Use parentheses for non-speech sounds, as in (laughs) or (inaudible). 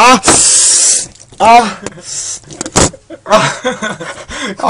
아! 아! 아. 아. (laughs) (laughs) 아.